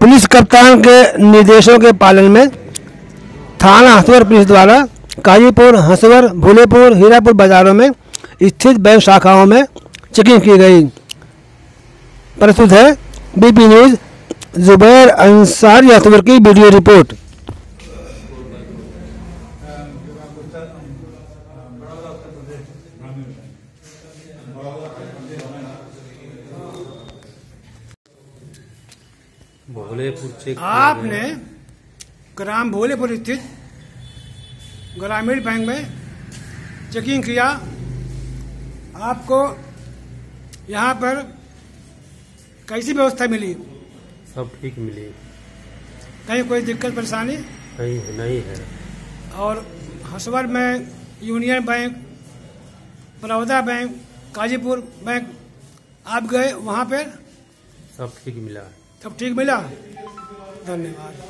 Police कप्तान के निर्देशों के पालन में थाना हसवर पुलिस द्वारा काजीपुर, हसवर, भूलेपुर, हीरापुर बाजारों में स्थित बैंक शाखाओं में चेकिंग की गई। प्रस्तुत है बीपी न्यूज़, जुबैर अंसारी हंसवर की वीडियो रिपोर्ट। भोलेपुर आपने ग्राम भोलेपुर स्थित ग्रामीण बैंक में चेकिंग किया। आपको यहाँ पर कैसी व्यवस्था मिली? सब ठीक मिली। कहीं कोई दिक्कत परेशानी? नहीं है नहीं है। और हसवर में Union Bank Baroda bank Kajipur bank आप गए वहाँ पर? सब ठीक मिला। सब ठीक मिला। धन्यवाद।